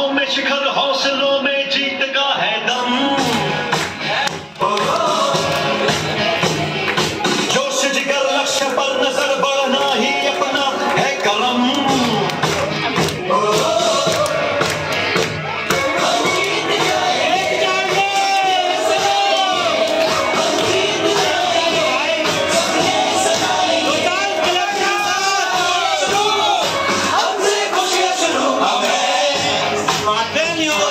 home, Michigan, horse and my.